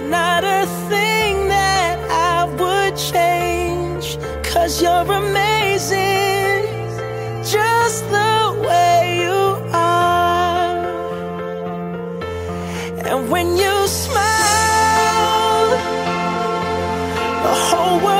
Not a thing that I would change Cause you're amazing Just the way you are. And when you smile The whole world